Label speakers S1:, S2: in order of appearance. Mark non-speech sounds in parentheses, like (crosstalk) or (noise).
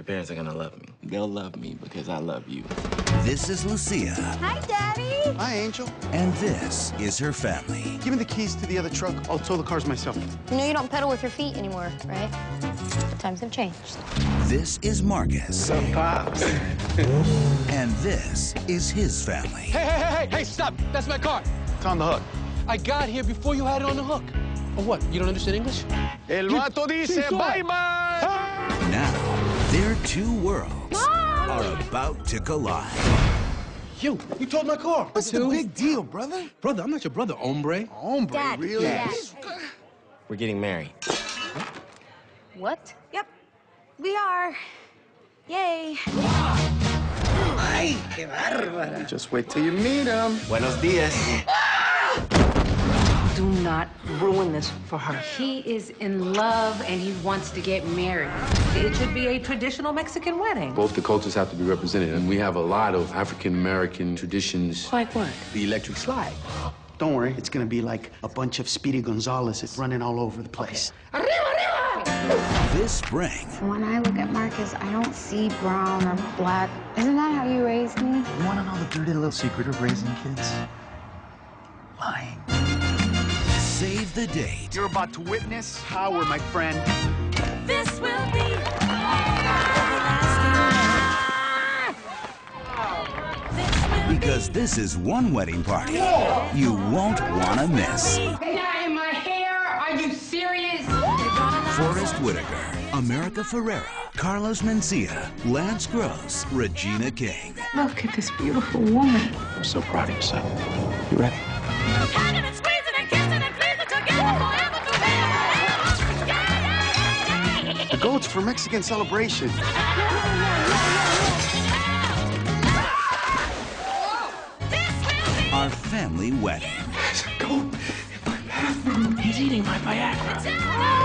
S1: Your parents are gonna love me. They'll love me because I love you.
S2: This is Lucia,
S3: Hi, Daddy.
S4: Hi, Angel.
S2: and this is her family.
S4: Give me the keys to the other truck. I'll tow the cars myself.
S3: You know you don't pedal with your feet anymore, right? Times have changed.
S2: This is Marcus,
S1: Pops. (laughs)
S2: and this is his family.
S5: Hey, hey, hey, hey, hey, stop. That's my car.
S4: It's on the hook.
S5: I got here before you had it on the hook. Oh, what? You don't understand English?
S4: El
S5: You-
S4: vato dice bye bye. Ah!
S2: Now, their two worlds are about to collide.
S5: You, you told my car.
S4: What's the big deal, brother?
S5: Brother, I'm not your brother, hombre.
S4: Hombre,
S3: Dad.
S4: really?
S3: Dad.
S1: We're getting married.
S3: What? Yep. We are. Yay. Ay, qué bárbara.
S4: Just wait till you meet him.
S1: Buenos dias.
S6: Do not ruin this for her. He is in love and he wants to get married. It should be a traditional Mexican wedding.
S7: Both the cultures have to be represented, and we have a lot of African American traditions.
S6: Like what?
S7: The electric slide.
S4: Don't worry, it's gonna be like a bunch of Speedy Gonzales running all over the place. Arriba, arriba!
S2: This spring,
S3: When I look at Marcus, I don't see brown or black. Isn't that how you raised me?
S8: You want to know the dirty little secret of raising kids? Lying.
S2: save the date
S4: You're about to witness power, my friend.
S3: This will be.
S2: because this is one wedding party you won't want to miss.
S6: Not in my hair. Are you serious?
S2: Forest Whitaker, America Ferrera, Carlos Mencia, Lance Gross, Regina King.
S6: Look at this beautiful woman.
S7: I'm so proud of you, son. You ready?
S4: Goat's for Mexican celebration.
S2: Our family wedding.
S5: He's eating my Viagra.
S4: Hey, hey, hey, hey!